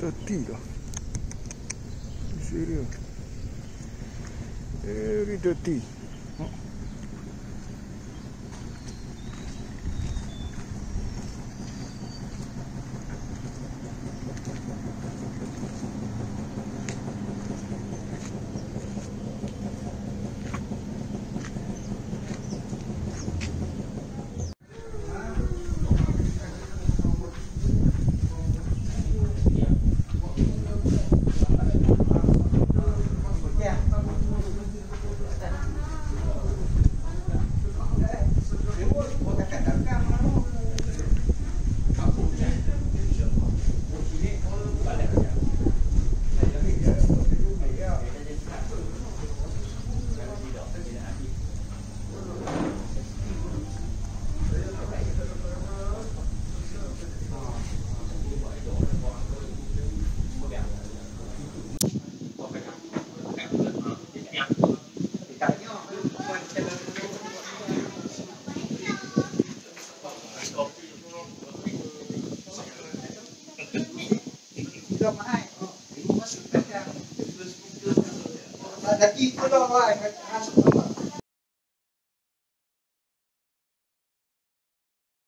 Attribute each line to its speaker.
Speaker 1: Tottino. Serio? Eh, ritottino.
Speaker 2: Daqui tudo online, vai ficar